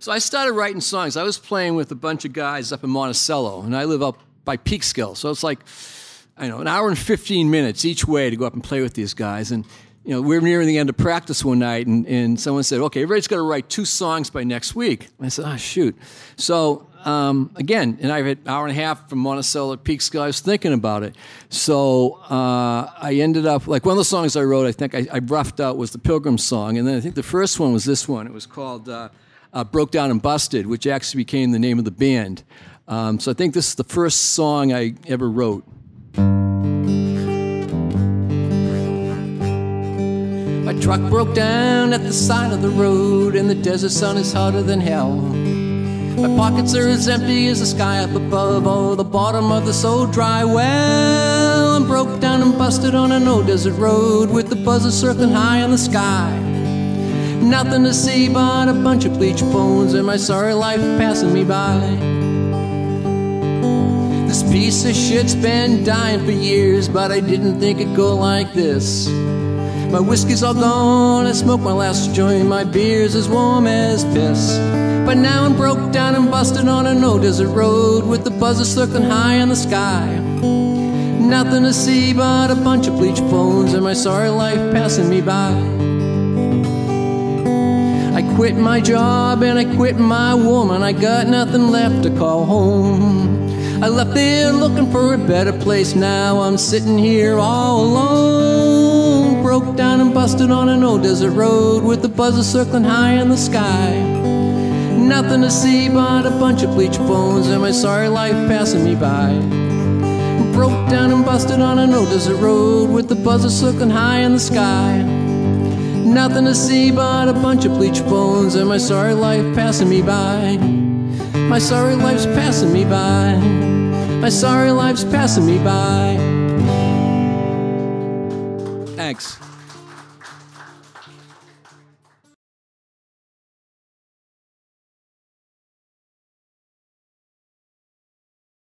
So I started writing songs. I was playing with a bunch of guys up in Monticello, and I live up by Peekskill. So it's like, I know, an hour and 15 minutes each way to go up and play with these guys. And, you know, we were nearing the end of practice one night, and, and someone said, okay, everybody's got to write two songs by next week. And I said, oh, shoot. So um, again, and I had an hour and a half from Monticello to Peekskill. I was thinking about it. So uh, I ended up, like one of the songs I wrote, I think I, I, roughed out was the Pilgrim song. And then I think the first one was this one. It was called uh, uh, Broke Down and Busted, which actually became the name of the band. Um, so I think this is the first song I ever wrote. My truck broke down at the side of the road, and the desert sun is hotter than hell. My pockets are as empty as the sky up above. Oh, the bottom of the so dry well. I'm broke down and busted on an old desert road with the buzzers circling high in the sky. Nothing to see but a bunch of bleached bones and my sorry life passing me by. This piece of shit's been dying for years, but I didn't think it'd go like this. My whiskey's all gone, I smoked my last joint, my beer's as warm as piss. But now I'm broke down and busted on a no desert road with the buzzers circling high in the sky. Nothing to see but a bunch of bleached bones and my sorry life passing me by. Quit my job and I quit my woman. I got nothing left to call home. I left there looking for a better place. Now I'm sitting here all alone. Broke down and busted on an old desert road with the buzzers circling high in the sky. Nothing to see but a bunch of bleached bones and my sorry life passing me by. Broke down and busted on an old desert road with the buzzers circling high in the sky. Nothing to see but a bunch of bleached bones and my sorry life passing me by. My sorry life's passing me by. My sorry life's passing me by. Thanks.